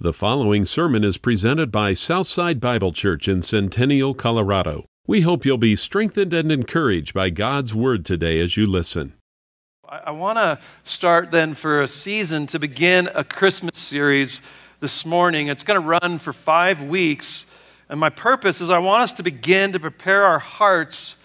The following sermon is presented by Southside Bible Church in Centennial, Colorado. We hope you'll be strengthened and encouraged by God's Word today as you listen. I, want to start then for a season to begin a Christmas series this morning. It's going to run for five weeks. And my purpose is I want us to begin to prepare our hearts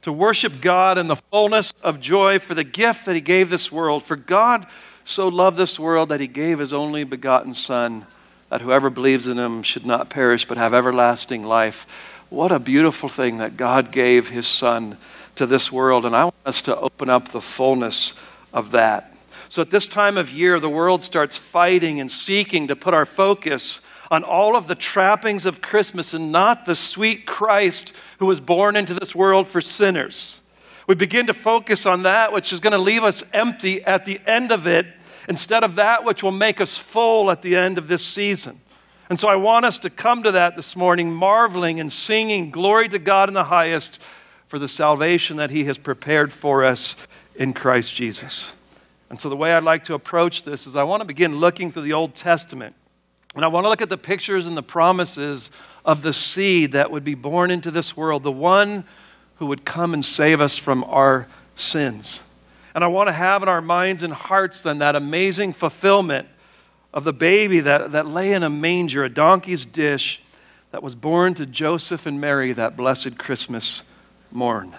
to worship God in the fullness of joy for the gift that He gave this world. For God so loved this world that He gave His only begotten Son that whoever believes in him should not perish but have everlasting life. What a beautiful thing that God gave his son to this world. And I want us to open up the fullness of that. So at this time of year, the world starts fighting and seeking to put our focus on all of the trappings of Christmas and not the sweet Christ who was born into this world for sinners. We begin to focus on that which is going to leave us empty at the end of it instead of that which will make us full at the end of this season. And so I want us to come to that this morning, marveling and singing glory to God in the highest for the salvation that He has prepared for us in Christ Jesus. And so the way I'd like to approach this is I want to begin looking through the Old Testament. And I want to look at the pictures and the promises of the seed that would be born into this world, the one who would come and save us from our sins. And I want to have in our minds and hearts then that amazing fulfillment of the baby that, that lay in a manger, a donkey's dish, that was born to Joseph and Mary that blessed Christmas morn.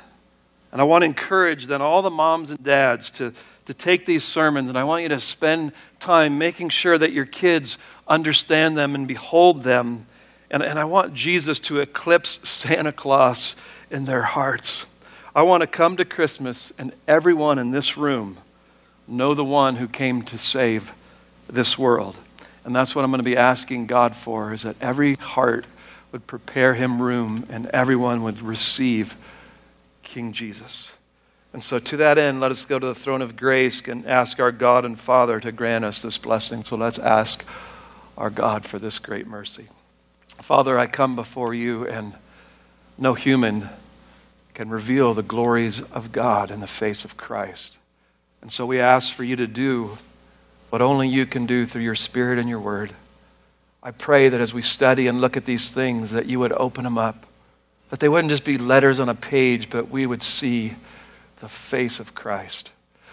And I want to encourage then all the moms and dads to, to take these sermons, and I want you to spend time making sure that your kids understand them and behold them. And, and I want Jesus to eclipse Santa Claus in their hearts. I want to come to Christmas and everyone in this room know the one who came to save this world. And that's what I'm going to be asking God for is that every heart would prepare him room and everyone would receive King Jesus. And so, to that end, let us go to the throne of grace and ask our God and Father to grant us this blessing. So, let's ask our God for this great mercy. Father, I come before you, and no human can reveal the glories of God in the face of Christ. And so we ask for you to do what only you can do through your Spirit and your Word. I pray that as we study and look at these things, that you would open them up, that they wouldn't just be letters on a page, but we would see the face of Christ.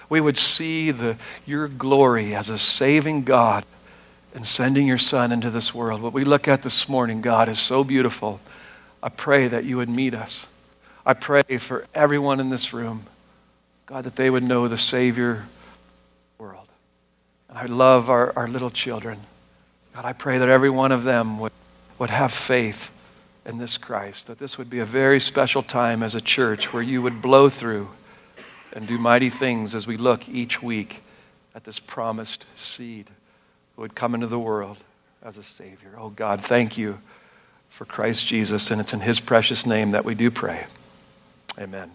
We would see the, your glory as a saving God and sending your Son into this world. What we look at this morning, God, is so beautiful. I pray that you would meet us. I pray for everyone in this room, God, that they would know the Savior world. And I love our, our little children. God, I pray that every one of them would, would have faith in this Christ, that this would be a very special time as a church where you would blow through and do mighty things as we look each week at this promised seed who would come into the world as a Savior. Oh God, thank you for Christ Jesus, and it's in His precious name that we do pray. Amen.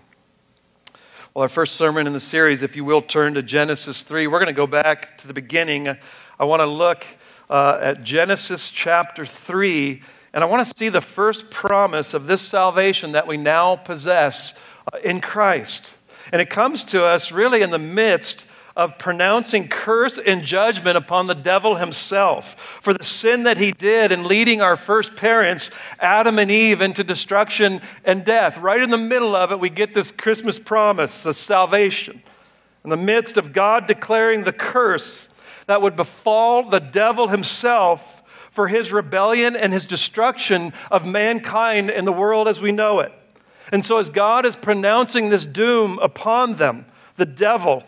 Well, our first sermon in the series, if you will turn to Genesis 3, we're going to go back to the beginning. I want to look uh, at Genesis chapter 3, and I want to see the first promise of this salvation that we now possess uh, in Christ. And it comes to us really in the midst of pronouncing curse and judgment upon the devil himself for the sin that he did in leading our first parents, Adam and Eve, into destruction and death. Right in the middle of it, we get this Christmas promise, the salvation. In the midst of God declaring the curse that would befall the devil himself for his rebellion and his destruction of mankind and the world as we know it. And so, as God is pronouncing this doom upon them, the devil,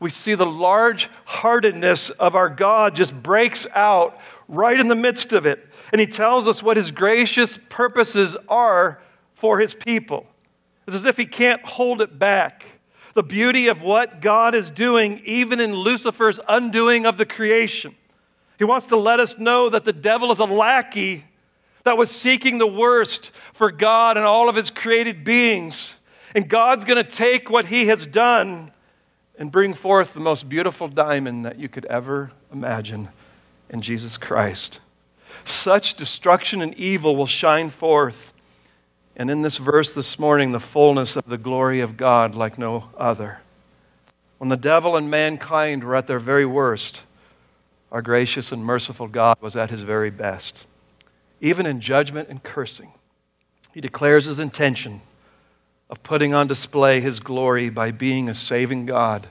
we see the large heartedness of our God just breaks out right in the midst of it. And he tells us what his gracious purposes are for his people. It's as if he can't hold it back. The beauty of what God is doing, even in Lucifer's undoing of the creation. He wants to let us know that the devil is a lackey that was seeking the worst for God and all of his created beings. And God's going to take what he has done and bring forth the most beautiful diamond that you could ever imagine in Jesus Christ. Such destruction and evil will shine forth. And in this verse this morning, the fullness of the glory of God like no other. When the devil and mankind were at their very worst, our gracious and merciful God was at his very best. Even in judgment and cursing, he declares his intention of putting on display his glory by being a saving God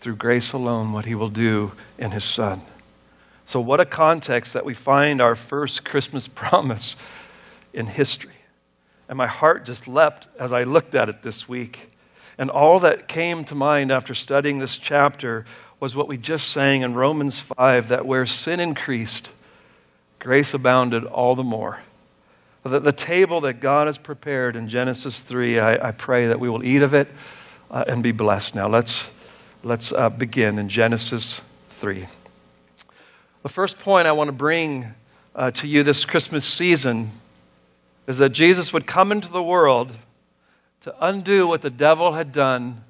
through grace alone, what he will do in his Son. So, what a context that we find our first Christmas promise in history. And my heart just leapt as I looked at it this week. And all that came to mind after studying this chapter was what we just sang in Romans 5 that where sin increased, grace abounded all the more. The, table that God has prepared in Genesis 3, I, I pray that we will eat of it uh, and be blessed. Now, let's, let's uh, begin in Genesis 3. The first point I want to bring uh, to you this Christmas season is that Jesus would come into the world to undo what the devil had done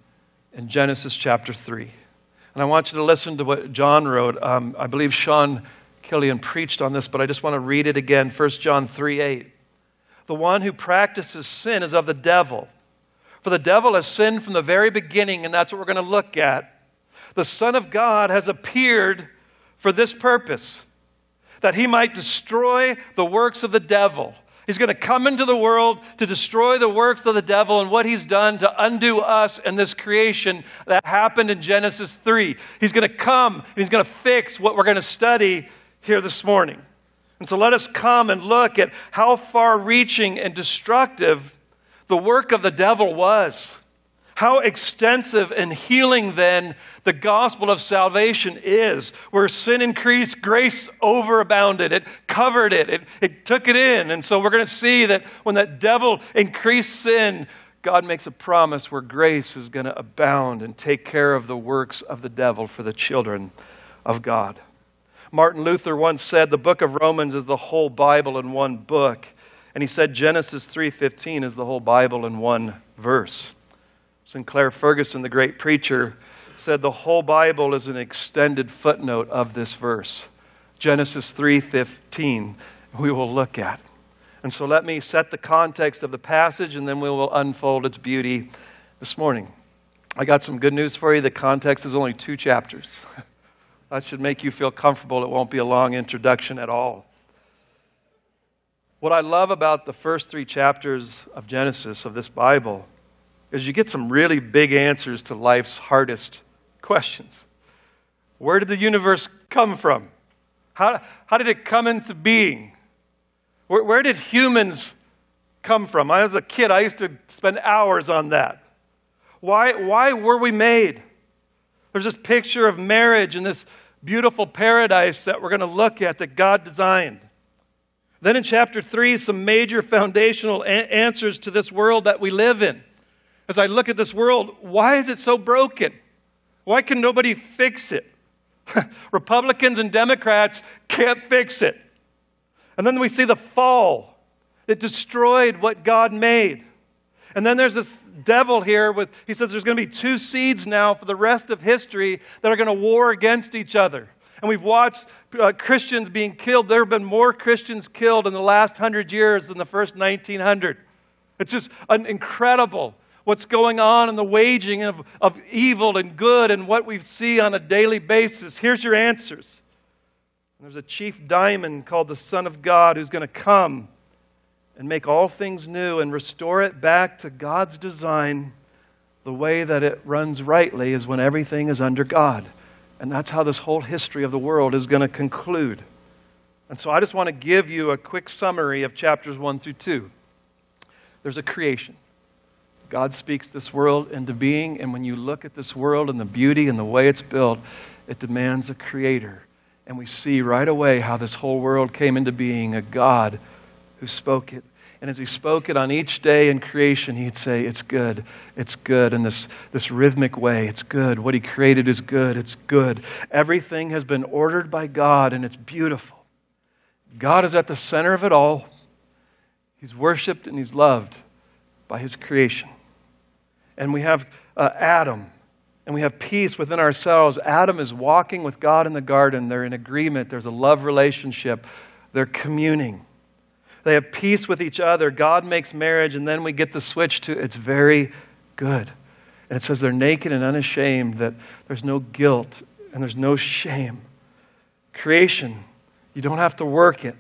in Genesis chapter 3. And I want you to listen to what John wrote. Um, I believe Sean Killian preached on this, but I just want to read it again 1 John 3 8. The one who practices sin is of the devil. For the devil has sinned from the very beginning, and that's what we're going to look at. The Son of God has appeared for this purpose that he might destroy the works of the devil. He's going to come into the world to destroy the works of the devil and what he's done to undo us and this creation that happened in Genesis 3. He's going to come and he's going to fix what we're going to study here this morning. And so let us come and look at how far reaching and destructive the work of the devil was. How extensive and healing then the gospel of salvation is. Where sin increased, grace overabounded. It covered it, it, it took it in. And so we're going to see that when that devil increased sin, God makes a promise where grace is going to abound and take care of the works of the devil for the children of God. Martin Luther once said the book of Romans is the whole Bible in one book. And he said Genesis 3:15 is the whole Bible in one verse. Sinclair Ferguson, the great preacher, said the whole Bible is an extended footnote of this verse. Genesis 3:15 we will look at. And so let me set the context of the passage and then we will unfold its beauty this morning. I got some good news for you. The context is only two chapters. that should make you feel comfortable. It won't be a long introduction at all. What I love about the first three chapters of Genesis, of this Bible, is you get some really big answers to life's hardest questions. Where did the universe come from? How, how did it come into being? Where, where did humans come from? I, As a kid, I used to spend hours on that. Why, why were we made? There's this picture of marriage and this beautiful paradise that we're going to look at that God designed. Then in chapter 3, some major foundational a- answers to this world that we live in as I look at this world, why is it so broken? Why can nobody fix it? Republicans and Democrats can't fix it. And then we see the fall. It destroyed what God made. And then there's this devil here with, he says there's going to be two seeds now for the rest of history that are going to war against each other. And we've watched uh, Christians being killed. There have been more Christians killed in the last hundred years than the first 1900. It's just an incredible what's going on in the waging of, of evil and good and what we see on a daily basis. Here's your answers. There's a chief diamond called the Son of God who's going to come and make all things new and restore it back to God's design. The way that it runs rightly is when everything is under God. And that's how this whole history of the world is going to conclude. And so I just want to give you a quick summary of chapters 1 through 2. There's a creation. God speaks this world into being, and when you look at this world and the beauty and the way it's built, it demands a creator. And we see right away how this whole world came into being a God who spoke it. And as he spoke it on each day in creation, he'd say, It's good, it's good, in this, this rhythmic way. It's good. What he created is good, it's good. Everything has been ordered by God, and it's beautiful. God is at the center of it all. He's worshiped and he's loved by his creation and we have uh, Adam, and we have peace within ourselves. Adam is walking with God in the garden. They're in agreement, there's a love relationship, they're communing. They have peace with each other. God makes marriage, and then we get the switch to it's very good. And it says they're naked and unashamed, that there's no guilt and there's no shame. Creation, you don't have to work it,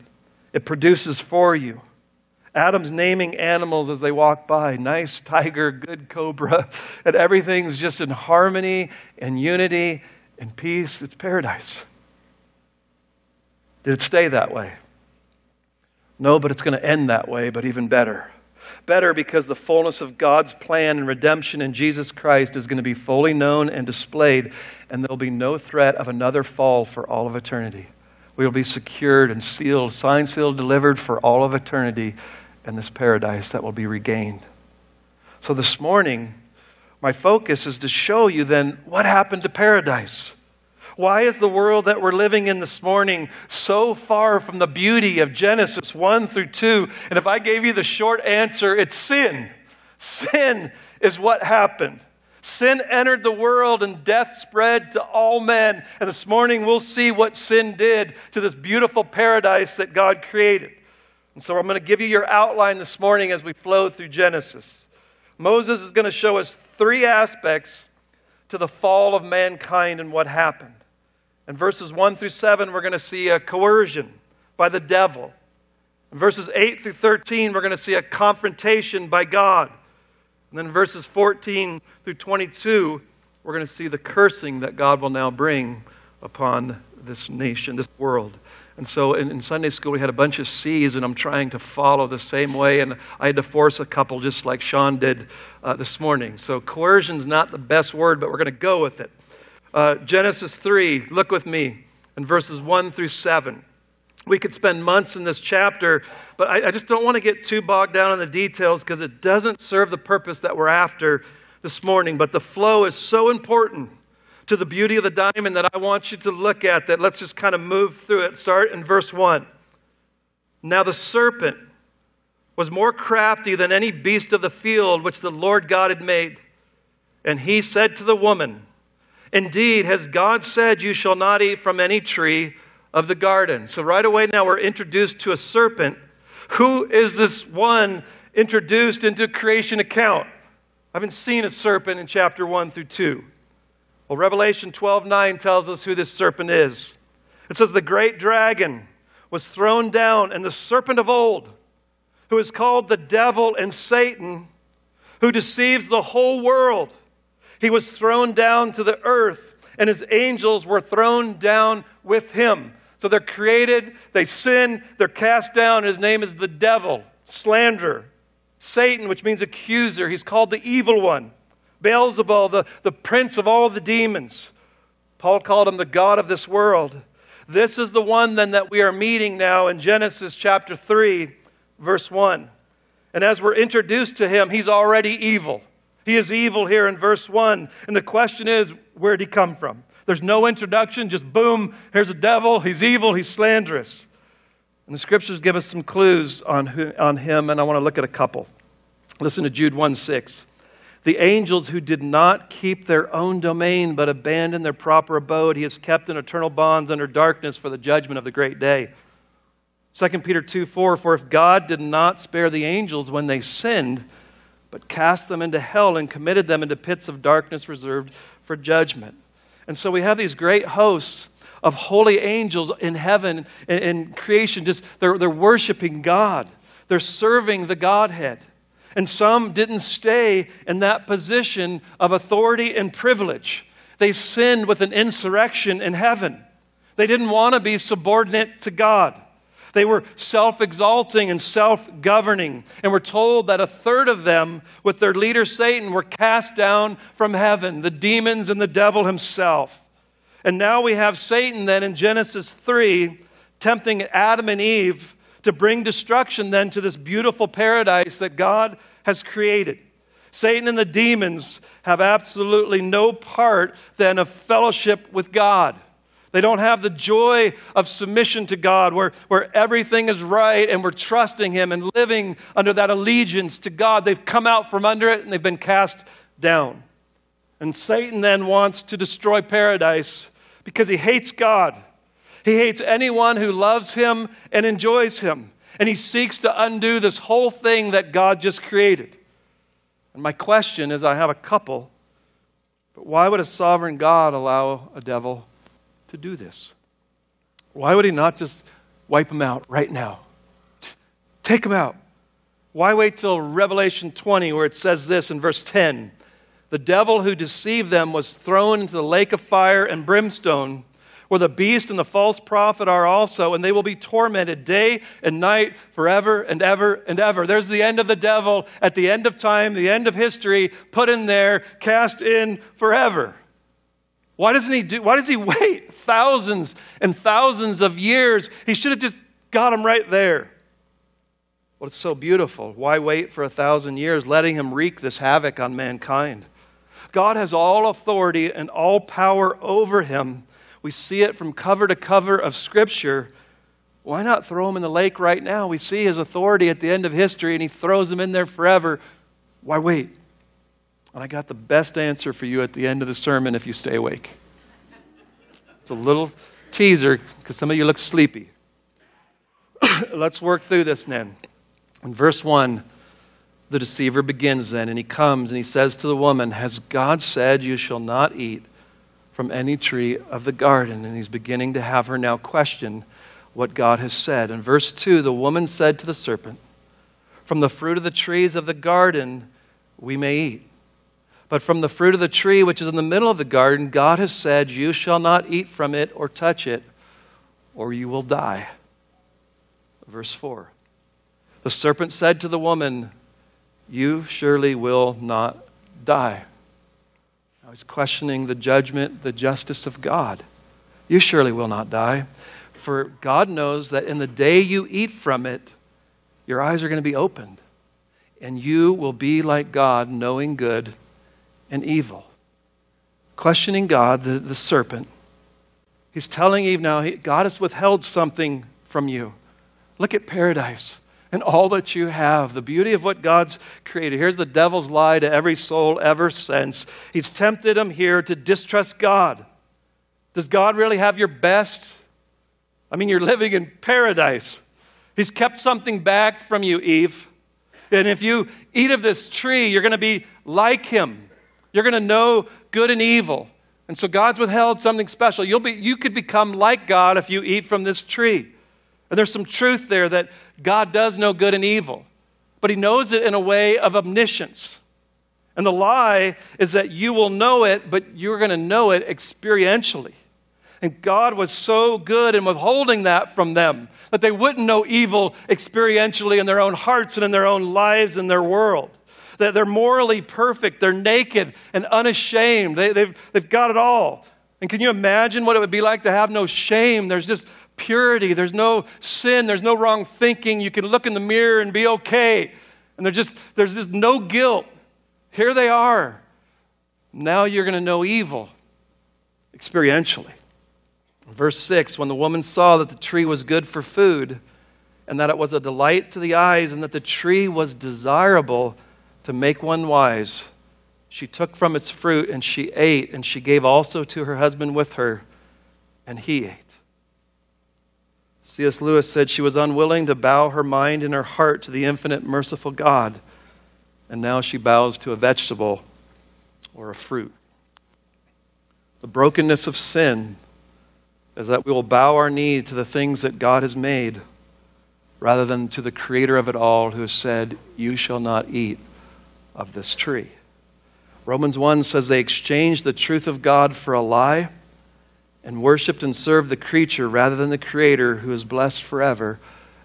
it produces for you. Adam's naming animals as they walk by nice tiger, good cobra, and everything's just in harmony and unity and peace. It's paradise. Did it stay that way? No, but it's going to end that way, but even better. Better because the fullness of God's plan and redemption in Jesus Christ is going to be fully known and displayed, and there'll be no threat of another fall for all of eternity. We will be secured and sealed, signed, sealed, delivered for all of eternity in this paradise that will be regained. So this morning, my focus is to show you then what happened to paradise. Why is the world that we're living in this morning so far from the beauty of Genesis 1 through 2? And if I gave you the short answer, it's sin. Sin is what happened. Sin entered the world and death spread to all men. And this morning we'll see what sin did to this beautiful paradise that God created. And so I'm going to give you your outline this morning as we flow through Genesis. Moses is going to show us three aspects to the fall of mankind and what happened. In verses 1 through 7, we're going to see a coercion by the devil. In verses 8 through 13, we're going to see a confrontation by God. And then verses 14 through 22, we're going to see the cursing that God will now bring upon this nation, this world. And so in, in, Sunday school, we had a bunch of C's, and I'm trying to follow the same way. And I had to force a couple just like Sean did uh, this morning. So coercion's not the best word, but we're going to go with it. Uh, Genesis 3, look with me in verses 1 through 7. We could spend months in this chapter, but I, I just don't want to get too bogged down in the details because it doesn't serve the purpose that we're after this morning. But the flow is so important to the beauty of the diamond that I want you to look at that. Let's just kind of move through it. Start in verse 1. Now the serpent was more crafty than any beast of the field which the Lord God had made. And he said to the woman, Indeed, has God said, You shall not eat from any tree of the garden? So, right away now, we're introduced to a serpent. Who is this one introduced into creation account? I haven't seen a serpent in chapter 1 through 2. Well, Revelation 12 9 tells us who this serpent is. It says, The great dragon was thrown down, and the serpent of old, who is called the devil and Satan, who deceives the whole world. He was thrown down to the earth, and his angels were thrown down with him. So they're created, they sin, they're cast down. His name is the devil, slanderer. Satan, which means accuser, he's called the evil one. Beelzebul, the, the prince of all the demons. Paul called him the God of this world. This is the one then that we are meeting now in Genesis chapter 3, verse 1. And as we're introduced to him, he's already evil. He is evil here in verse 1. And the question is, where'd he come from? There's no introduction, just boom, here's a devil. He's evil, he's slanderous. And the scriptures give us some clues on, who, on him, and I want to look at a couple. Listen to Jude 1 6. The angels who did not keep their own domain but abandoned their proper abode, he has kept in eternal bonds under darkness for the judgment of the great day. 2 Peter 2 4 For if God did not spare the angels when they sinned, but cast them into hell and committed them into pits of darkness reserved for judgment. And so we have these great hosts of holy angels in heaven and in creation. Just they're, they're worshiping God. They're serving the Godhead. And some didn't stay in that position of authority and privilege. They sinned with an insurrection in heaven. They didn't want to be subordinate to God. They were self exalting and self governing. And we're told that a third of them, with their leader Satan, were cast down from heaven, the demons and the devil himself. And now we have Satan then in Genesis 3 tempting Adam and Eve to bring destruction then to this beautiful paradise that God has created. Satan and the demons have absolutely no part then of fellowship with God. They don't have the joy of submission to God where, where everything is right and we're trusting Him and living under that allegiance to God. They've come out from under it and they've been cast down. And Satan then wants to destroy paradise because he hates God. He hates anyone who loves Him and enjoys Him. And he seeks to undo this whole thing that God just created. And my question is I have a couple, but why would a sovereign God allow a devil to do this? Why would he not just wipe them out right now? Take them out. Why wait till Revelation 20, where it says this in verse 10? The devil who deceived them was thrown into the lake of fire and brimstone, where the beast and the false prophet are also, and they will be tormented day and night forever and ever and ever. There's the end of the devil at the end of time, the end of history, put in there, cast in forever. Why doesn't he do why does he wait thousands and thousands of years? He should have just got him right there. Well, it's so beautiful. Why wait for a thousand years, letting him wreak this havoc on mankind? God has all authority and all power over him. We see it from cover to cover of Scripture. Why not throw him in the lake right now? We see his authority at the end of history, and he throws him in there forever. Why wait? And I got the best answer for you at the end of the sermon if you stay awake. It's a little teaser because some of you look sleepy. Let's work through this then. In verse 1, the deceiver begins then, and he comes and he says to the woman, Has God said you shall not eat from any tree of the garden? And he's beginning to have her now question what God has said. In verse 2, the woman said to the serpent, From the fruit of the trees of the garden we may eat. But from the fruit of the tree which is in the middle of the garden, God has said, You shall not eat from it or touch it, or you will die. Verse 4. The serpent said to the woman, you surely will not die. Now he's questioning the judgment, the justice of God. You surely will not die. For God knows that in the day you eat from it, your eyes are going to be opened, and you will be like God, knowing good and evil. Questioning God, the, the serpent, he's telling Eve now, God has withheld something from you. Look at paradise and all that you have, the beauty of what God's created. Here's the devil's lie to every soul ever since. He's tempted them here to distrust God. Does God really have your best? I mean, you're living in paradise. He's kept something back from you, Eve. And if you eat of this tree, you're going to be like him. You're going to know good and evil. And so God's withheld something special. You'll be, you could become like God if you eat from this tree. And there's some truth there that God does know good and evil, but He knows it in a way of omniscience. And the lie is that you will know it, but you're going to know it experientially. And God was so good in withholding that from them that they wouldn't know evil experientially in their own hearts and in their own lives and their world. They're morally perfect, they're naked and unashamed, they, they've, they've got it all. And can you imagine what it would be like to have no shame? There's just purity, there's no sin, there's no wrong thinking. You can look in the mirror and be okay. And just, there's just no guilt. Here they are. Now you're going to know evil experientially. Verse 6 When the woman saw that the tree was good for food, and that it was a delight to the eyes, and that the tree was desirable to make one wise, she took from its fruit and she ate, and she gave also to her husband with her, and he ate. C.S. Lewis said she was unwilling to bow her mind and her heart to the infinite, merciful God, and now she bows to a vegetable or a fruit. The brokenness of sin is that we will bow our knee to the things that God has made rather than to the creator of it all who has said, You shall not eat of this tree. Romans 1 says they exchanged the truth of God for a lie and worshiped and served the creature rather than the Creator who is blessed forever.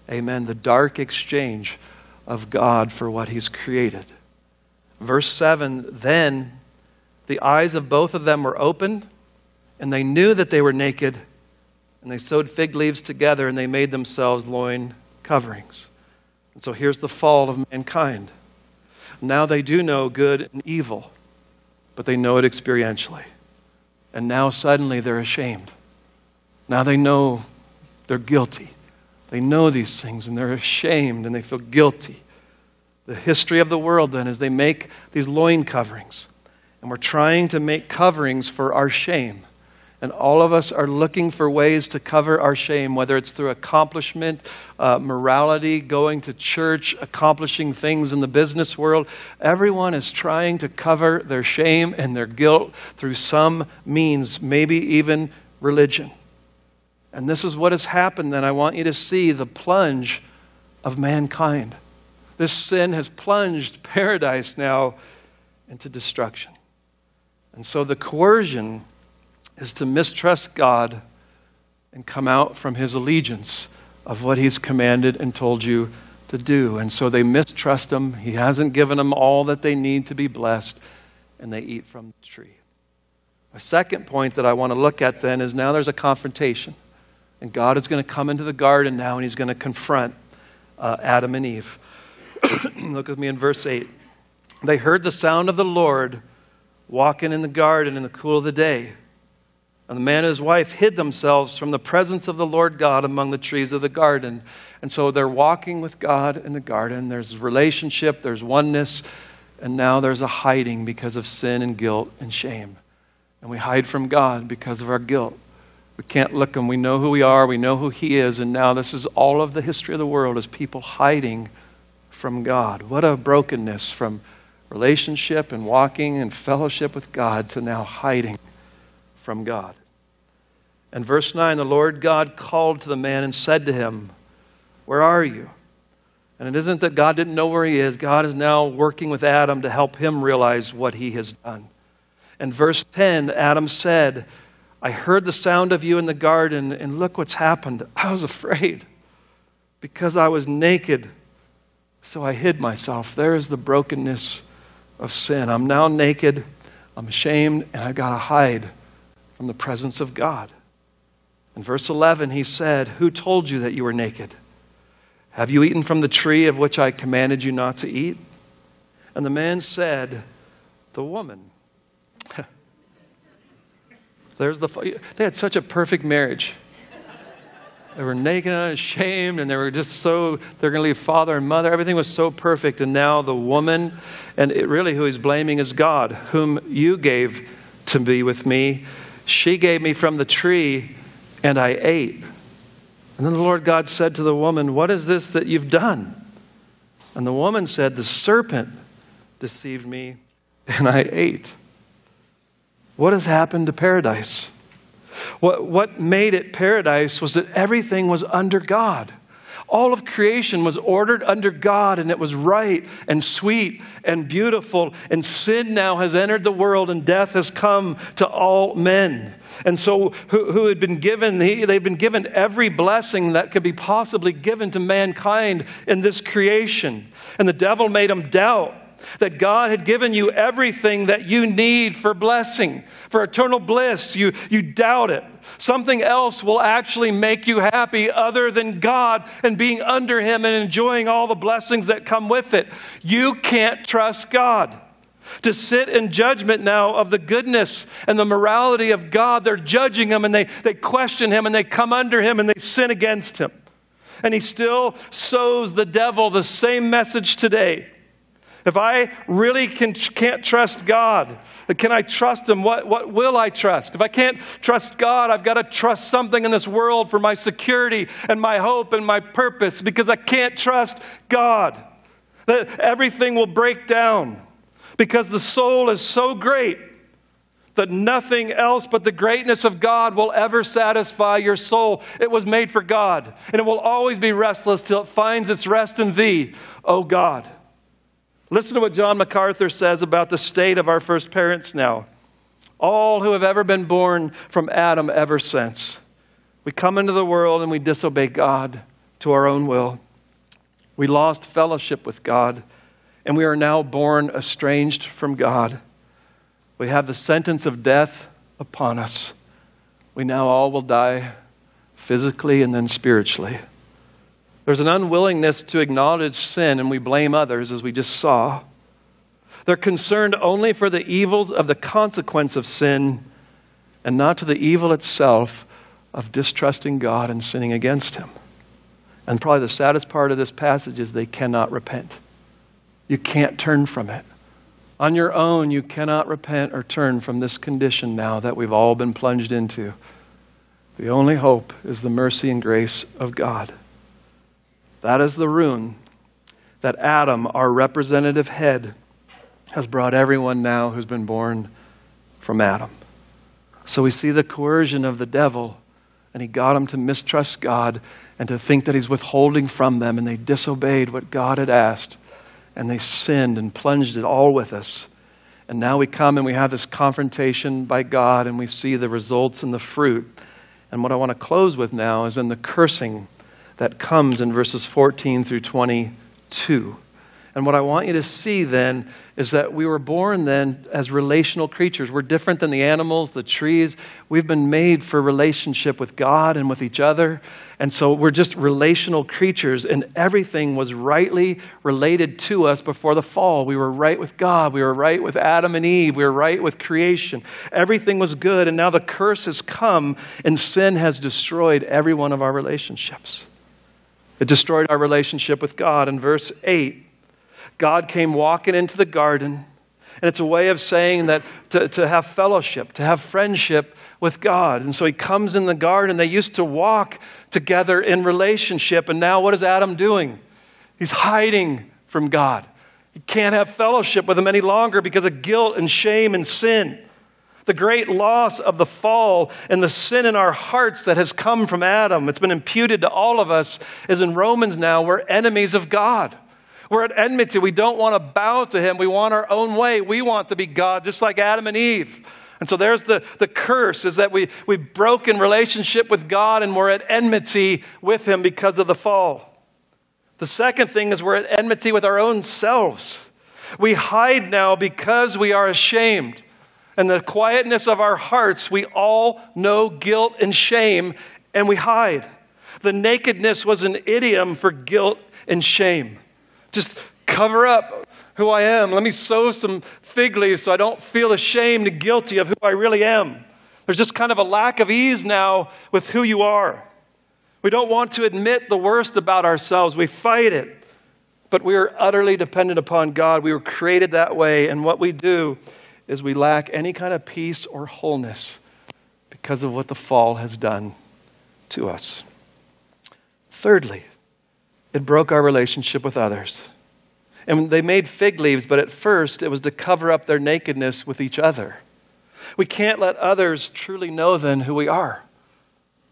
Amen. The dark exchange of God for what He's created. Verse 7 Then the eyes of both of them were opened, and they knew that they were naked, and they sewed fig leaves together, and they made themselves loin coverings. And so here's the fall of mankind. Now they do know good and evil, but they know it experientially. And now suddenly they're ashamed. Now they know they're guilty. They know these things and they're ashamed and they feel guilty. The history of the world then is they make these loin coverings. And we're trying to make coverings for our shame. And all of us are looking for ways to cover our shame, whether it's through accomplishment, uh, morality, going to church, accomplishing things in the business world. Everyone is trying to cover their shame and their guilt through some means, maybe even religion. And this is what has happened then. I want you to see the plunge of mankind. This sin has plunged paradise now into destruction. And so the coercion is to mistrust God and come out from his allegiance of what he's commanded and told you to do. And so they mistrust him. He hasn't given them all that they need to be blessed, and they eat from the tree. A second point that I want to look at then is now there's a confrontation. And God is going to come into the garden now and he's going to confront uh, Adam and Eve. Look with me in verse 8. They heard the sound of the Lord walking in the garden in the cool of the day. And the man and his wife hid themselves from the presence of the Lord God among the trees of the garden. And so they're walking with God in the garden. There's relationship, there's oneness, and now there's a hiding because of sin and guilt and shame. And we hide from God because of our guilt. We can't look him. We know who we are, we know who he is, and now this is all of the history of the world is people hiding from God. What a brokenness from relationship and walking and fellowship with God to now hiding from God. And verse 9 the Lord God called to the man and said to him, Where are you? And it isn't that God didn't know where he is, God is now working with Adam to help him realize what he has done. And verse 10 Adam said, I heard the sound of you in the garden, and look what's happened. I was afraid because I was naked, so I hid myself. There is the brokenness of sin. I'm now naked, I'm ashamed, and I've got to hide from the presence of God. In verse 11, he said, Who told you that you were naked? Have you eaten from the tree of which I commanded you not to eat? And the man said, The woman. There's the, they had such a perfect marriage. They were naked and ashamed, and they were just so, they're going to leave father and mother. Everything was so perfect. And now the woman, and it really who he's blaming is God, whom you gave to be with me. She gave me from the tree, and I ate. And then the Lord God said to the woman, What is this that you've done? And the woman said, The serpent deceived me, and I ate. What has happened to paradise? What, what made it paradise was that everything was under God. All of creation was ordered under God, and it was right and sweet and beautiful. And sin now has entered the world, and death has come to all men. And so, who, who had been given, they've been given every blessing that could be possibly given to mankind in this creation. And the devil made them doubt that God had given you everything that you need for blessing, for eternal bliss. You, you doubt it. Something else will actually make you happy other than God and being under Him and enjoying all the blessings that come with it. You can't trust God. To sit in judgment now of the goodness and the morality of God, they're judging Him and they, they question Him and they come under Him and they sin against Him. And He still sows the devil the same message today if I really can, can't trust God, can I trust Him? What, what will I trust? If I can't trust God, I've got to trust something in this world for my security and my hope and my purpose because I can't trust God. That everything will break down because the soul is so great that nothing else but the greatness of God will ever satisfy your soul. It was made for God, and it will always be restless till it finds its rest in Thee, O God. Listen to what John MacArthur says about the state of our first parents now. All who have ever been born from Adam ever since. We come into the world and we disobey God to our own will. We lost fellowship with God, and we are now born estranged from God. We have the sentence of death upon us. We now all will die physically and then spiritually. There's an unwillingness to acknowledge sin, and we blame others, as we just saw. They're concerned only for the evils of the consequence of sin and not to the evil itself of distrusting God and sinning against Him. And probably the saddest part of this passage is they cannot repent. You can't turn from it. On your own, you cannot repent or turn from this condition now that we've all been plunged into. The only hope is the mercy and grace of God. That is the rune that Adam, our representative head, has brought everyone now who's been born from Adam. So we see the coercion of the devil and he got them to mistrust God and to think that he's withholding from them, and they disobeyed what God had asked, and they sinned and plunged it all with us. And now we come and we have this confrontation by God, and we see the results and the fruit. And what I want to close with now is in the cursing that comes in verses 14 through 22. And what I want you to see then is that we were born then as relational creatures. We're different than the animals, the trees. We've been made for relationship with God and with each other. And so we're just relational creatures, and everything was rightly related to us before the fall. We were right with God. We were right with Adam and Eve. We were right with creation. Everything was good, and now the curse has come, and sin has destroyed every one of our relationships. It destroyed our relationship with God. In verse 8, God came walking into the garden. And it's a way of saying that to, to have fellowship, to have friendship with God. And so he comes in the garden. They used to walk together in relationship. And now what is Adam doing? He's hiding from God. He can't have fellowship with him any longer because of guilt and shame and sin. The great loss of the fall and the sin in our hearts that has come from Adam, it's been imputed to all of us, is in Romans now. We're enemies of God. We're at enmity. We don't want to bow to him. We want our own way. We want to be God, just like Adam and Eve. And so there's the, the curse is that we, we've broken relationship with God and we're at enmity with him because of the fall. The second thing is we're at enmity with our own selves. We hide now because we are ashamed. And the quietness of our hearts, we all know guilt and shame, and we hide. The nakedness was an idiom for guilt and shame. Just cover up who I am. Let me sew some fig leaves so I don't feel ashamed and guilty of who I really am. There's just kind of a lack of ease now with who you are. We don't want to admit the worst about ourselves, we fight it. But we are utterly dependent upon God. We were created that way, and what we do is we lack any kind of peace or wholeness because of what the fall has done to us. Thirdly, it broke our relationship with others. And they made fig leaves, but at first it was to cover up their nakedness with each other. We can't let others truly know then who we are.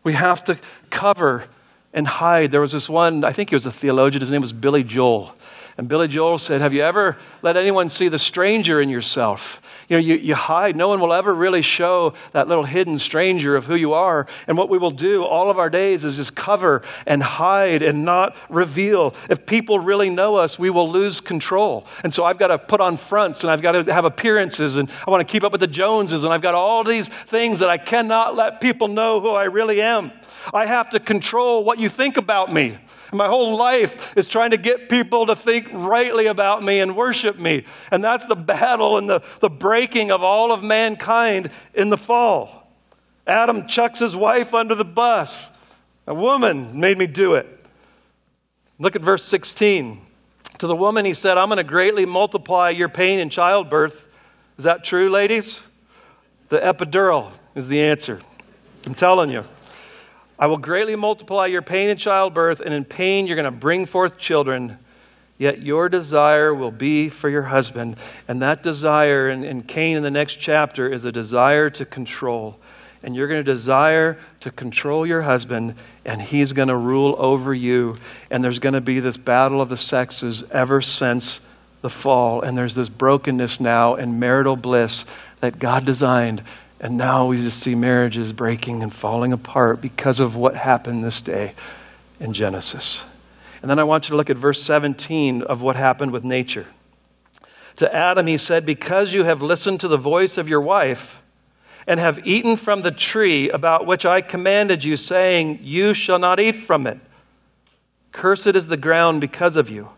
We have to cover and hide. There was this one, I think he was a theologian, his name was Billy Joel. And Billy Joel said, Have you ever let anyone see the stranger in yourself? You know, you, you hide. No one will ever really show that little hidden stranger of who you are. And what we will do all of our days is just cover and hide and not reveal. If people really know us, we will lose control. And so I've got to put on fronts and I've got to have appearances and I want to keep up with the Joneses and I've got all these things that I cannot let people know who I really am. I have to control what you think about me. My whole life is trying to get people to think rightly about me and worship me. And that's the battle and the, the breaking of all of mankind in the fall. Adam chucks his wife under the bus. A woman made me do it. Look at verse 16. To the woman, he said, I'm going to greatly multiply your pain in childbirth. Is that true, ladies? The epidural is the answer. I'm telling you. I will greatly multiply your pain in childbirth, and in pain you're going to bring forth children. Yet your desire will be for your husband. And that desire in, in Cain in the next chapter is a desire to control. And you're going to desire to control your husband, and he's going to rule over you. And there's going to be this battle of the sexes ever since the fall. And there's this brokenness now and marital bliss that God designed and now we just see marriages breaking and falling apart because of what happened this day in Genesis. And then I want you to look at verse 17 of what happened with nature. To Adam, he said, Because you have listened to the voice of your wife and have eaten from the tree about which I commanded you, saying, You shall not eat from it. Cursed is the ground because of you.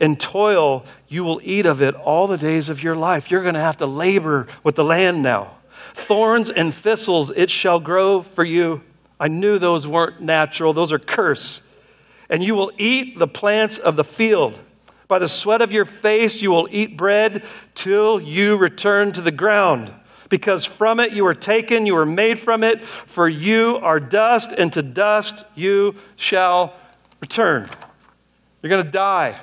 In toil, you will eat of it all the days of your life. You're going to have to labor with the land now. Thorns and thistles it shall grow for you. I knew those weren't natural, those are curse. And you will eat the plants of the field. By the sweat of your face you will eat bread till you return to the ground. Because from it you were taken, you were made from it, for you are dust, and to dust you shall return. You're going to die.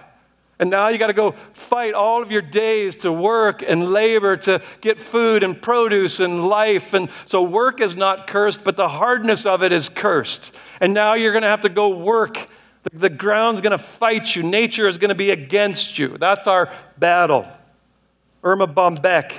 And now you got to go fight all of your days to work and labor to get food and produce and life. And so work is not cursed, but the hardness of it is cursed. And now you're going to have to go work. The ground's going to fight you, nature is going to be against you. That's our battle. Erma Bombeck.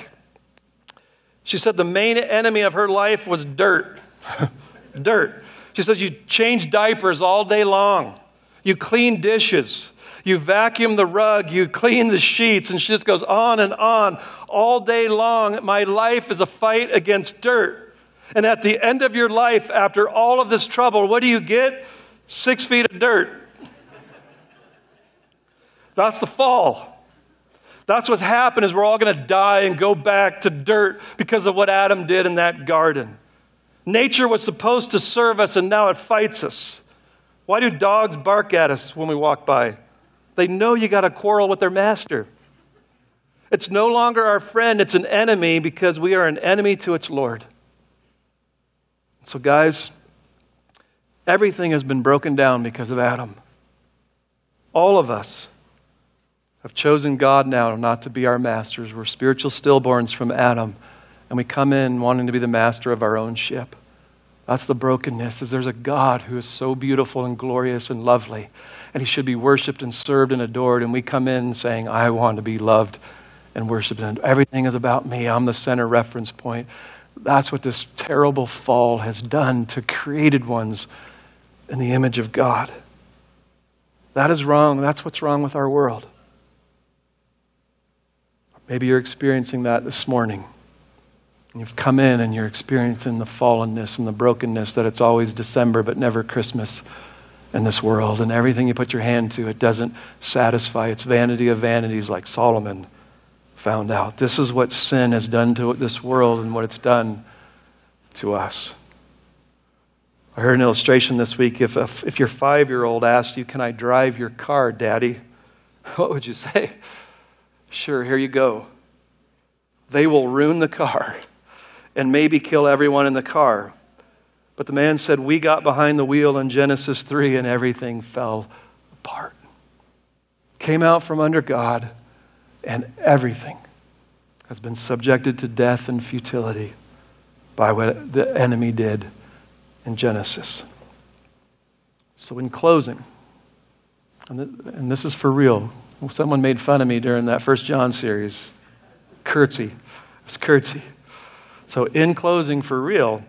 She said the main enemy of her life was dirt. dirt. She says you change diapers all day long, you clean dishes, you vacuum the rug, you clean the sheets, and she just goes on and on all day long. My life is a fight against dirt. And at the end of your life, after all of this trouble, what do you get? Six feet of dirt. That's the fall. That's what's happened is we're all going to die and go back to dirt because of what Adam did in that garden. Nature was supposed to serve us and now it fights us. Why do dogs bark at us when we walk by? They know you got a quarrel with their master. It's no longer our friend, it's an enemy because we are an enemy to its Lord. So, guys, everything has been broken down because of Adam. All of us have chosen God now not to be our masters. We're spiritual stillborns from Adam, and we come in wanting to be the master of our own ship. That's the brokenness, is there's a God who is so beautiful and glorious and lovely, and he should be worshiped and served and adored, and we come in saying, I want to be loved and worshiped, and everything is about me. I'm the center reference point. That's what this terrible fall has done to created ones in the image of God. That is wrong. That's what's wrong with our world. Maybe you're experiencing that this morning. You've come in and you're experiencing the fallenness and the brokenness that it's always December but never Christmas in this world. And everything you put your hand to, it doesn't satisfy. It's vanity of vanities, like Solomon found out. This is what sin has done to this world and what it's done to us. I heard an illustration this week. If, if, if your five year old asked you, Can I drive your car, Daddy? What would you say? Sure, here you go. They will ruin the car and maybe kill everyone in the car. But the man said, We got behind the wheel in Genesis 3 and everything fell apart. Came out from under God and everything has been subjected to death and futility by what the enemy did in Genesis. So, in closing, and this is for real, Someone made fun of me during that First John series. Curtsy. It's curtsy. So, in closing, for real,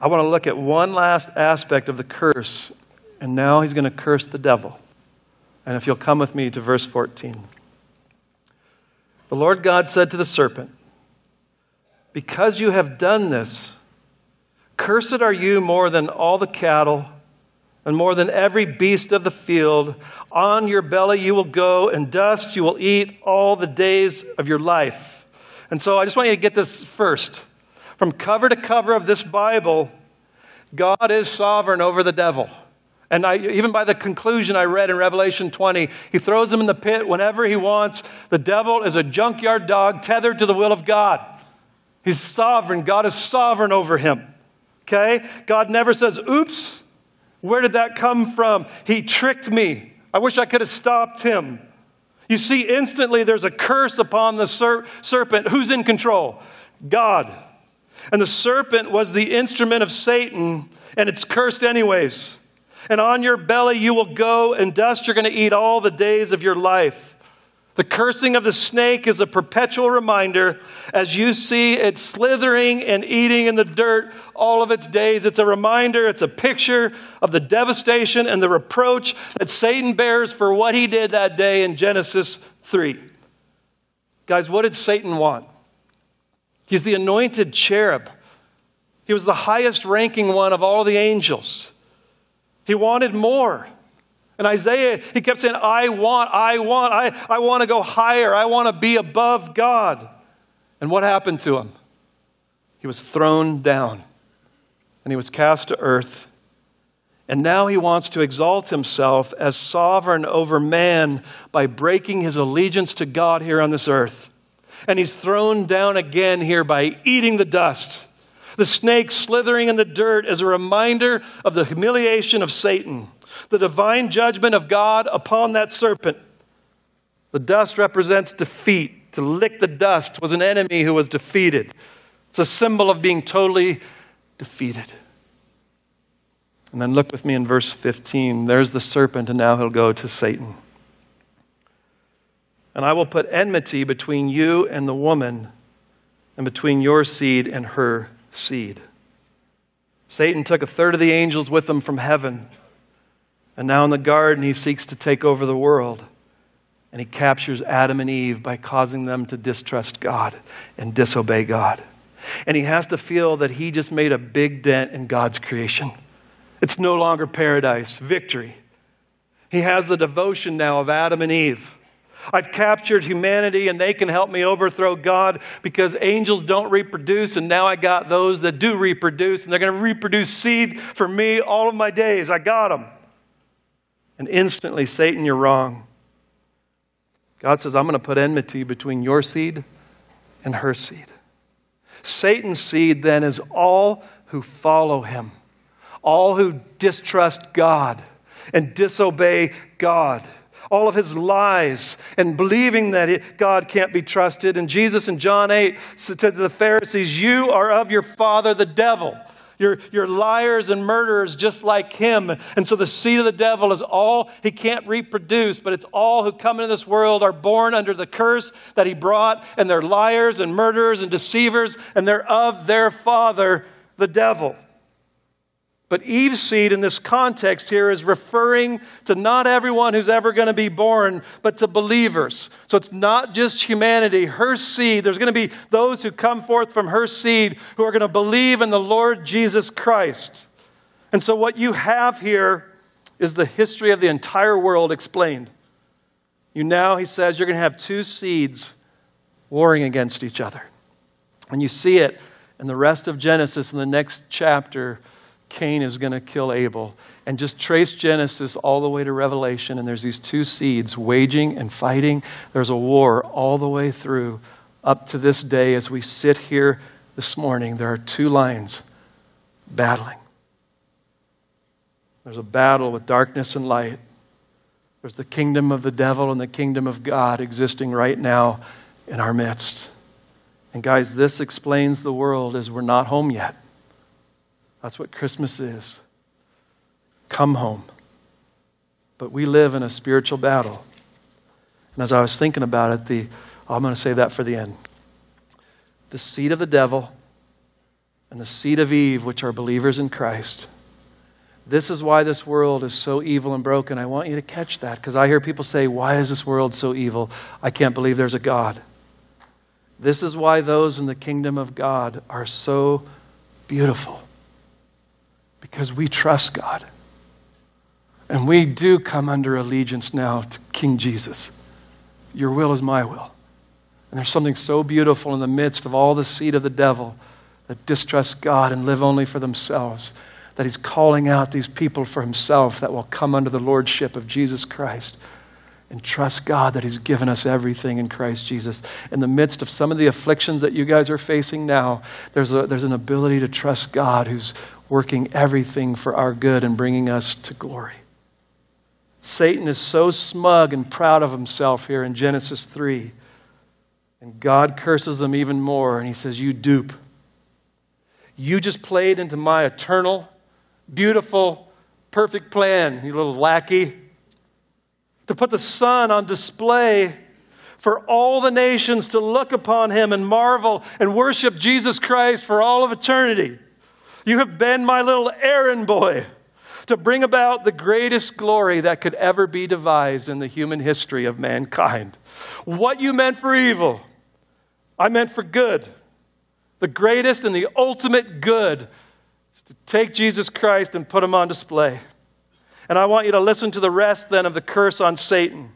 I want to look at one last aspect of the curse, and now he's going to curse the devil. And if you'll come with me to verse 14. The Lord God said to the serpent, Because you have done this, cursed are you more than all the cattle and more than every beast of the field. On your belly you will go, and dust you will eat all the days of your life. And so I just want you to get this first. From cover to cover of this Bible, God is sovereign over the devil. And I, even by the conclusion I read in Revelation 20, he throws him in the pit whenever he wants. The devil is a junkyard dog tethered to the will of God. He's sovereign. God is sovereign over him. Okay? God never says, oops, where did that come from? He tricked me. I wish I could have stopped him. You see, instantly there's a curse upon the ser- serpent. Who's in control? God. And the serpent was the instrument of Satan, and it's cursed anyways. And on your belly you will go, and dust you're going to eat all the days of your life. The cursing of the snake is a perpetual reminder as you see it slithering and eating in the dirt all of its days. It's a reminder, it's a picture of the devastation and the reproach that Satan bears for what he did that day in Genesis 3. Guys, what did Satan want? He's the anointed cherub, he was the highest ranking one of all the angels. He wanted more. And Isaiah, he kept saying, I want, I want, I, I want to go higher. I want to be above God. And what happened to him? He was thrown down and he was cast to earth. And now he wants to exalt himself as sovereign over man by breaking his allegiance to God here on this earth. And he's thrown down again here by eating the dust. The snake slithering in the dirt is a reminder of the humiliation of Satan the divine judgment of God upon that serpent. The dust represents defeat. To lick the dust was an enemy who was defeated. It's a symbol of being totally defeated. And then look with me in verse 15. There's the serpent, and now he'll go to Satan. And I will put enmity between you and the woman, and between your seed and her seed. Satan took a third of the angels with him from heaven. And now in the garden, he seeks to take over the world. And he captures Adam and Eve by causing them to distrust God and disobey God. And he has to feel that he just made a big dent in God's creation. It's no longer paradise, victory. He has the devotion now of Adam and Eve. I've captured humanity and they can help me overthrow God because angels don't reproduce, and now I got those that do reproduce, and they're going to reproduce seed for me all of my days. I got them. And instantly, Satan, you're wrong. God says, I'm going to put enmity between your seed and her seed. Satan's seed then is all who follow him, all who distrust God and disobey God all of his lies and believing that God can't be trusted. And Jesus in John 8 said to the Pharisees, You are of your father, the devil. You're, you're liars and murderers just like him. And so the seed of the devil is all he can't reproduce, but it's all who come into this world are born under the curse that he brought, and they're liars and murderers and deceivers, and they're of their father, the devil. But Eve's seed in this context here is referring to not everyone who's ever going to be born, but to believers. So it's not just humanity. Her seed, there's going to be those who come forth from her seed who are going to believe in the Lord Jesus Christ. And so what you have here is the history of the entire world explained. You now, he says, you're going to have two seeds warring against each other. And you see it in the rest of Genesis in the next chapter Cain is going to kill Abel. And just trace Genesis all the way to Revelation, and there's these two seeds waging and fighting. There's a war all the way through up to this day as we sit here this morning. There are two lines battling. There's a battle with darkness and light. There's the kingdom of the devil and the kingdom of God existing right now in our midst. And guys, this explains the world as we're not home yet. That's what Christmas is. Come home. But we live in a spiritual battle. And as I was thinking about it, the, I'm going to say that for the end. The seed of the devil and the seed of Eve, which are believers in Christ. This is why this world is so evil and broken. I want you to catch that because I hear people say, Why is this world so evil? I can't believe there's a God. This is why those in the kingdom of God are so beautiful because we trust God. And we do come under allegiance now to King Jesus. Your will is my will. And there's something so beautiful in the midst of all the seed of the devil that distrust God and live only for themselves, that he's calling out these people for himself that will come under the lordship of Jesus Christ and trust God that He's given us everything in Christ Jesus. In the midst of some of the afflictions that you guys are facing now, there's, a, there's an ability to trust God who's working everything for our good and bringing us to glory. Satan is so smug and proud of himself here in Genesis 3. And God curses him even more, and he says, You dupe. You just played into my eternal, beautiful, perfect plan, you little lackey. To put the Son on display for all the nations to look upon him and marvel and worship Jesus Christ for all of eternity. You have been my little errand boy to bring about the greatest glory that could ever be devised in the human history of mankind. What you meant for evil, I meant for good. The greatest and the ultimate good is to take Jesus Christ and put him on display. And I want you to listen to the rest then of the curse on Satan.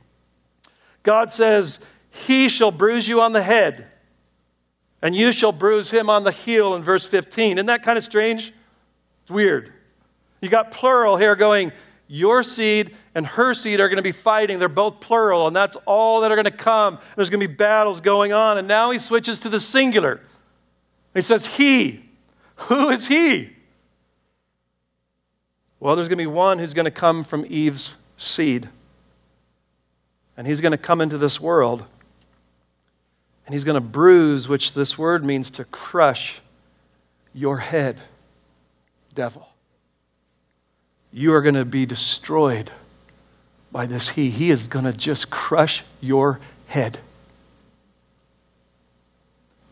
God says, He shall bruise you on the head and you shall bruise him on the heel in verse 15. Isn't that kind of strange? It's weird. You got plural here going, your seed and her seed are going to be fighting. They're both plural, and that's all that are going to come. There's going to be battles going on. And now he switches to the singular. He says, He. Who is he? Well, there's going to be one who's going to come from Eve's seed. And he's going to come into this world and he's going to bruise, which this word means to crush your head, devil. You are going to be destroyed by this he. He is going to just crush your head.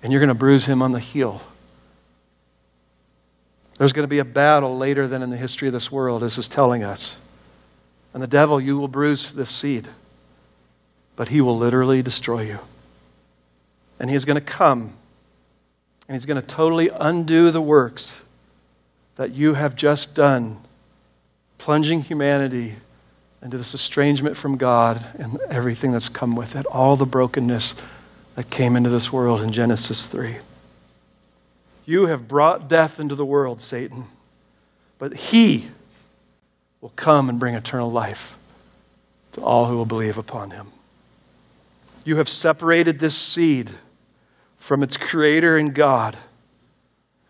And you're going to bruise him on the heel. There's going to be a battle later than in the history of this world, as is telling us. And the devil, you will bruise this seed, but he will literally destroy you. And he is going to come and he's going to totally undo the works that you have just done, plunging humanity into this estrangement from God and everything that's come with it, all the brokenness that came into this world in Genesis 3. You have brought death into the world, Satan, but he will come and bring eternal life to all who will believe upon him. You have separated this seed from its creator and God,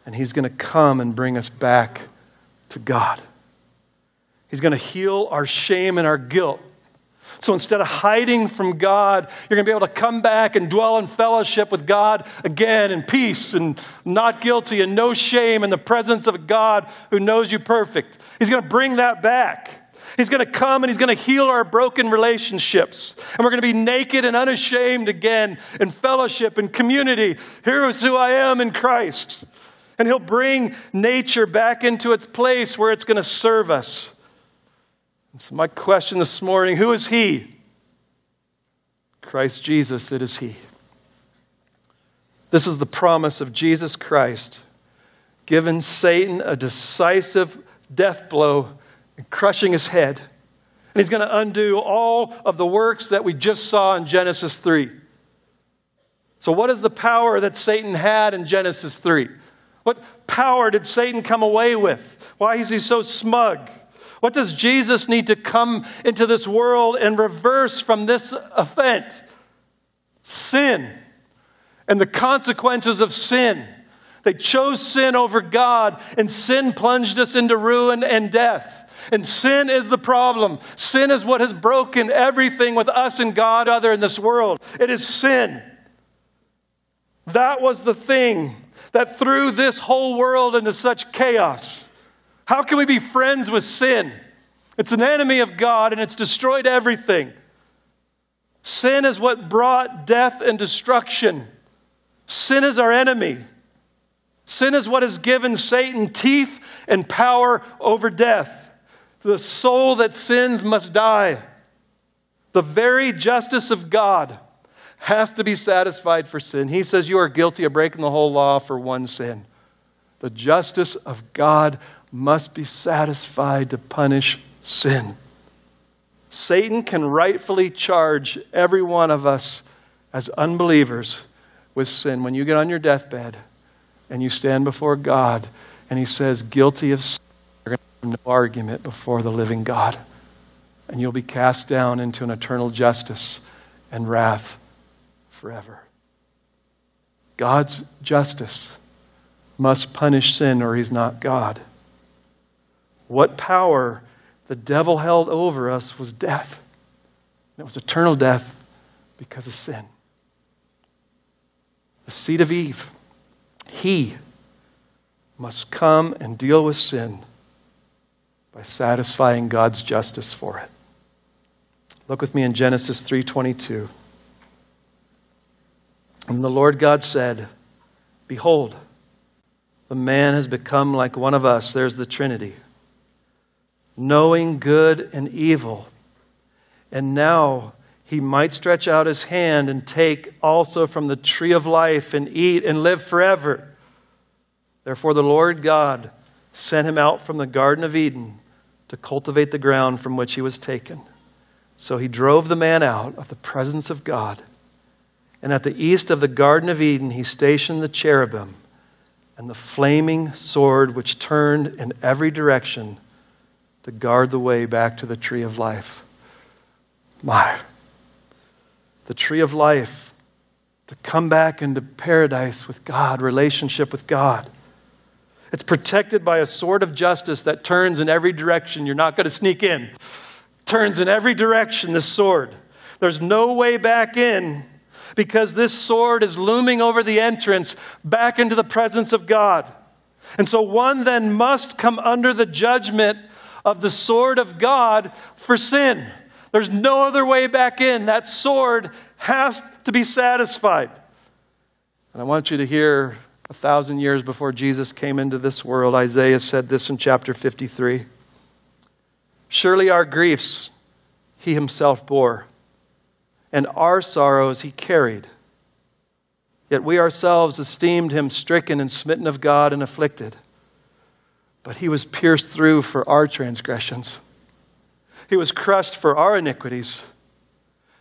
and he's going to come and bring us back to God. He's going to heal our shame and our guilt. So instead of hiding from God, you're going to be able to come back and dwell in fellowship with God again in peace and not guilty and no shame in the presence of a God who knows you perfect. He's going to bring that back. He's going to come and he's going to heal our broken relationships. And we're going to be naked and unashamed again in fellowship and community. Here is who I am in Christ. And he'll bring nature back into its place where it's going to serve us. And so, my question this morning who is he? Christ Jesus, it is he. This is the promise of Jesus Christ, given Satan a decisive death blow and crushing his head. And he's going to undo all of the works that we just saw in Genesis 3. So, what is the power that Satan had in Genesis 3? What power did Satan come away with? Why is he so smug? What does Jesus need to come into this world and reverse from this offense? Sin and the consequences of sin. They chose sin over God, and sin plunged us into ruin and death. And sin is the problem. Sin is what has broken everything with us and God other in this world. It is sin. That was the thing that threw this whole world into such chaos. How can we be friends with sin? It's an enemy of God and it's destroyed everything. Sin is what brought death and destruction. Sin is our enemy. Sin is what has given Satan teeth and power over death. The soul that sins must die. The very justice of God has to be satisfied for sin. He says you are guilty of breaking the whole law for one sin. The justice of God must be satisfied to punish sin. Satan can rightfully charge every one of us as unbelievers with sin. When you get on your deathbed and you stand before God and He says, guilty of sin, you're going to have no argument before the living God. And you'll be cast down into an eternal justice and wrath forever. God's justice must punish sin or He's not God. What power the devil held over us was death. And it was eternal death because of sin. The seed of Eve, he must come and deal with sin by satisfying God's justice for it. Look with me in Genesis 3:22. And the Lord God said, Behold, the man has become like one of us. There's the Trinity knowing good and evil. And now he might stretch out his hand and take also from the tree of life and eat and live forever. Therefore, the Lord God sent him out from the Garden of Eden to cultivate the ground from which he was taken. So he drove the man out of the presence of God. And at the east of the Garden of Eden, he stationed the cherubim and the flaming sword which turned in every direction to guard the way back to the tree of life. My, the tree of life, to come back into paradise with God, relationship with God. It's protected by a sword of justice that turns in every direction. You're not going to sneak in. Turns in every direction, this sword. There's no way back in because this sword is looming over the entrance back into the presence of God. And so one then must come under the judgment of the sword of God for sin. There's no other way back in. That sword has to be satisfied. And I want you to hear a thousand years before Jesus came into this world, Isaiah said this in chapter 53 Surely our griefs he himself bore, and our sorrows he carried. Yet we ourselves esteemed him stricken and smitten of God and afflicted. But he was pierced through for our transgressions, he was crushed for our iniquities.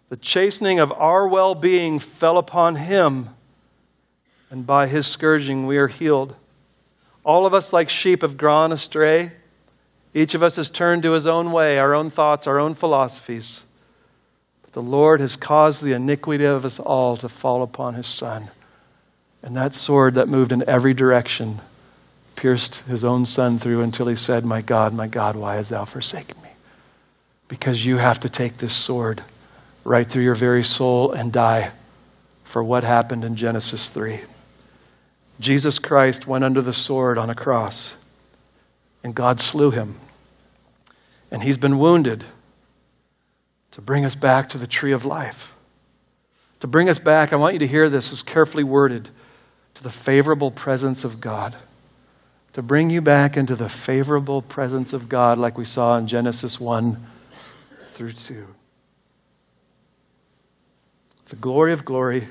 The chastening of our well being fell upon him, and by his scourging we are healed. All of us, like sheep, have gone astray. Each of us has turned to his own way, our own thoughts, our own philosophies. But the Lord has caused the iniquity of us all to fall upon his Son. And that sword that moved in every direction pierced his own Son through until he said, My God, my God, why hast thou forsaken me? Because you have to take this sword right through your very soul and die for what happened in Genesis 3. Jesus Christ went under the sword on a cross, and God slew him. And he's been wounded to bring us back to the tree of life. To bring us back, I want you to hear this as carefully worded to the favorable presence of God. To bring you back into the favorable presence of God, like we saw in Genesis 1 through 2. The glory of glory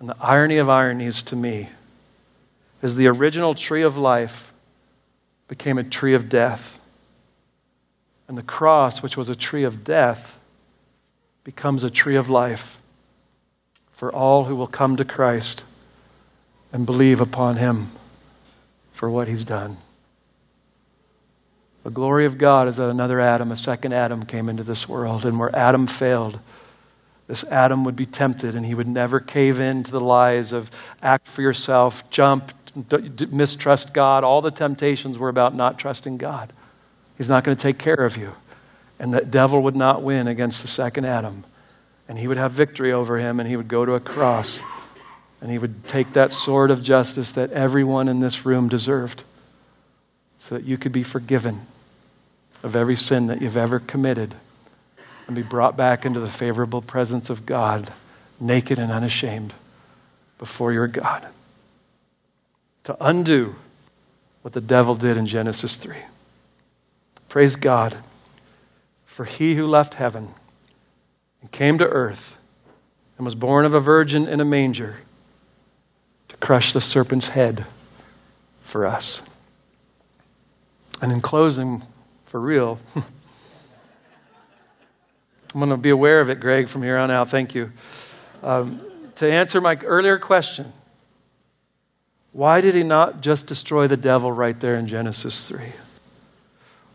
and the irony of ironies to me is the original tree of life became a tree of death. And the cross, which was a tree of death, becomes a tree of life for all who will come to Christ and believe upon him for what he's done. The glory of God is that another Adam, a second Adam, came into this world, and where Adam failed, this Adam would be tempted and he would never cave in to the lies of act for yourself, jump, mistrust God. All the temptations were about not trusting God. He's not going to take care of you. And the devil would not win against the second Adam. And he would have victory over him and he would go to a cross and he would take that sword of justice that everyone in this room deserved so that you could be forgiven of every sin that you've ever committed and be brought back into the favorable presence of God, naked and unashamed before your God. To undo what the devil did in Genesis 3. Praise God for he who left heaven and came to earth and was born of a virgin in a manger to crush the serpent's head for us. And in closing, for real, I'm going to be aware of it, Greg, from here on out. Thank you. Um, to answer my earlier question, why did he not just destroy the devil right there in Genesis 3?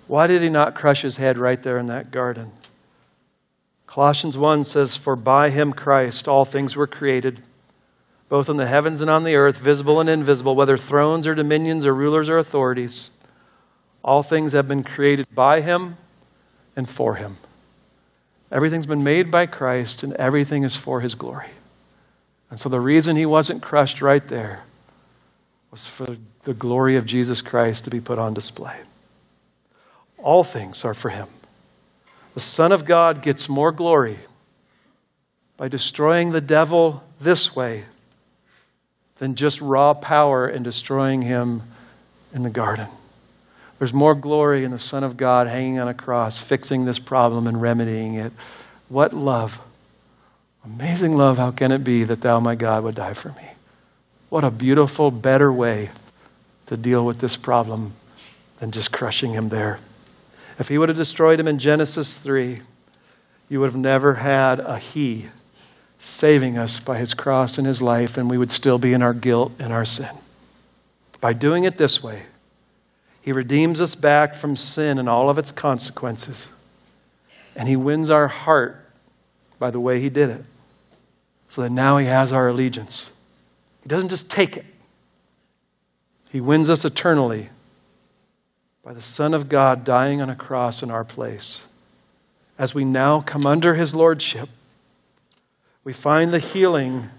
Why did he not crush his head right there in that garden? Colossians 1 says, For by him, Christ, all things were created both in the heavens and on the earth, visible and invisible, whether thrones or dominions or rulers or authorities. All things have been created by him and for him. Everything's been made by Christ, and everything is for his glory. And so the reason he wasn't crushed right there was for the glory of Jesus Christ to be put on display. All things are for him. The Son of God gets more glory by destroying the devil this way than just raw power in destroying him in the garden. There's more glory in the Son of God hanging on a cross, fixing this problem and remedying it. What love! Amazing love, how can it be that thou, my God, would die for me? What a beautiful, better way to deal with this problem than just crushing him there. If he would have destroyed him in Genesis 3, you would have never had a he saving us by his cross and his life, and we would still be in our guilt and our sin. By doing it this way, he redeems us back from sin and all of its consequences. And he wins our heart by the way he did it. So that now he has our allegiance. He doesn't just take it, he wins us eternally by the Son of God dying on a cross in our place. as we now come under his lordship, we find the healing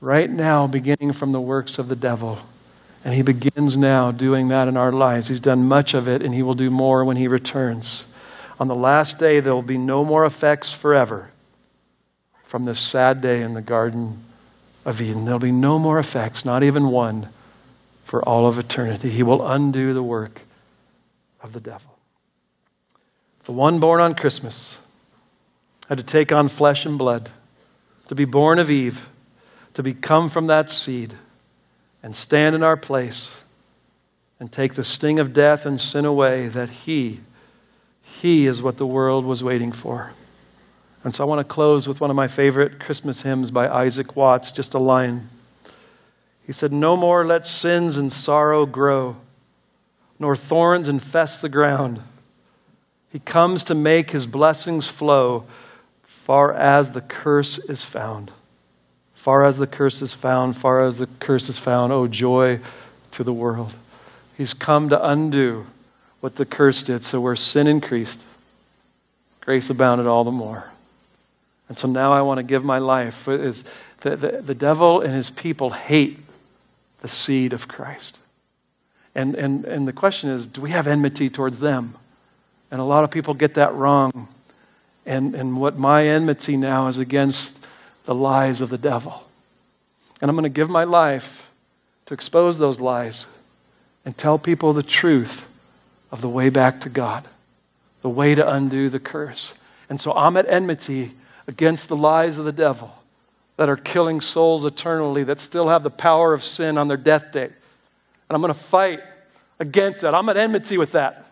right now beginning from the works of the devil. And he begins now doing that in our lives. He's done much of it, and he will do more when he returns. On the last day, there will be no more effects forever from this sad day in the Garden of Eden. There'll be no more effects, not even one, for all of eternity. He will undo the work of the devil. The one born on Christmas had to take on flesh and blood, to be born of Eve, to become from that seed, and stand in our place and take the sting of death and sin away, that He, He is what the world was waiting for. And so I want to close with one of my favorite Christmas hymns by Isaac Watts, just a line. He said, No more let sins and sorrow grow, nor thorns infest the ground. He comes to make his blessings flow far as the curse is found. Far as the curse is found, far as the curse is found, oh joy to the world. He's come to undo what the curse did. So where sin increased, grace abounded all the more. And so now I want to give my life. Is the, the, the devil and his people hate the seed of Christ. And, and, and the question is do we have enmity towards them? And a lot of people get that wrong. And, and what my enmity now is against the lies of the devil. And I'm going to give my life to expose those lies and tell people the truth of the way back to God, the way to undo the curse. And so I'm at enmity against the lies of the devil that are killing souls eternally, that still have the power of sin on their death day. And I'm going to fight against that. I'm at enmity with that.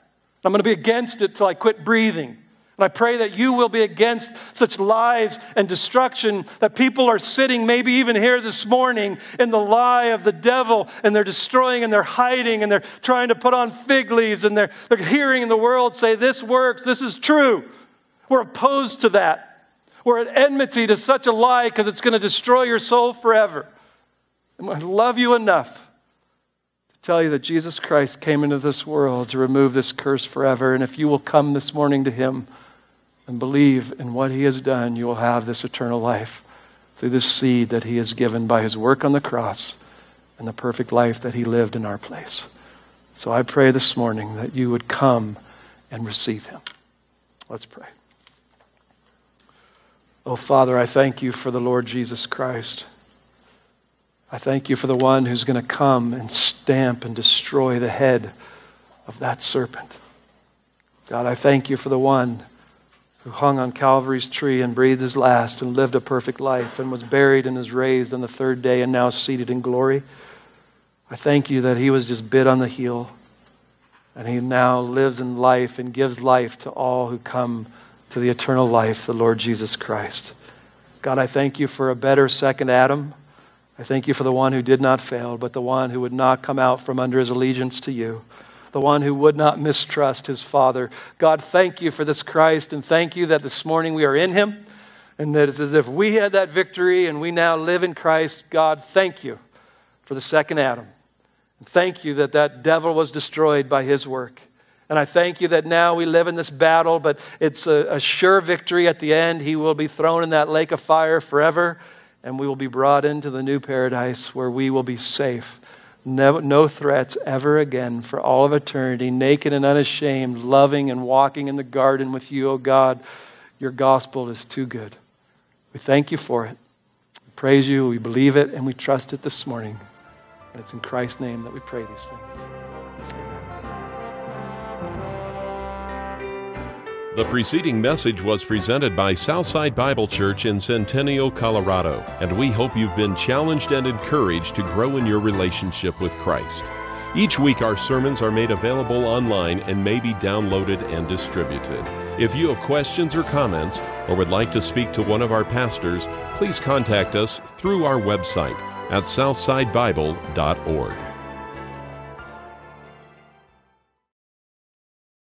I'm going to be against it till I quit breathing. And I pray that you will be against such lies and destruction that people are sitting, maybe even here this morning, in the lie of the devil, and they're destroying and they're hiding and they're trying to put on fig leaves and they're, they're hearing the world say, This works, this is true. We're opposed to that. We're at enmity to such a lie because it's going to destroy your soul forever. And I love you enough to tell you that Jesus Christ came into this world to remove this curse forever. And if you will come this morning to Him and believe in what He has done, you will have this eternal life through this seed that He has given by His work on the cross and the perfect life that He lived in our place. So I pray this morning that you would come and receive Him. Let's pray. Oh, Father, I thank you for the Lord Jesus Christ. I thank you for the one who's going to come and stamp and destroy the head of that serpent. God, I thank you for the one who hung on Calvary's tree and breathed his last and lived a perfect life and was buried and is raised on the third day and now seated in glory. I thank you that he was just bit on the heel and he now lives in life and gives life to all who come to the eternal life, the Lord Jesus Christ. God, I thank you for a better second Adam. I thank you for the one who did not fail, but the one who would not come out from under his allegiance to you, the one who would not mistrust his Father. God, thank you for this Christ, and thank you that this morning we are in him, and that it's as if we had that victory and we now live in Christ. God, thank you for the second Adam. And thank you that that devil was destroyed by his work. And I thank you that now we live in this battle, but it's a, a, sure victory at the end. He will be thrown in that lake of fire forever, and we will be brought into the new paradise where we will be safe. No, no threats ever again for all of eternity, naked and unashamed, loving and walking in the garden with you, O oh God. Your gospel is too good. We thank you for it. We praise you, we believe it, and we trust it this morning. And it's in Christ's name that we pray these things. The preceding message was presented by Southside Bible Church in Centennial, Colorado, and we hope you've been challenged and encouraged to grow in your relationship with Christ. Each week, our sermons are made available online and may be downloaded and distributed. If you have questions or comments or would like to speak to one of our pastors, please contact us through our website at southsidebible.org.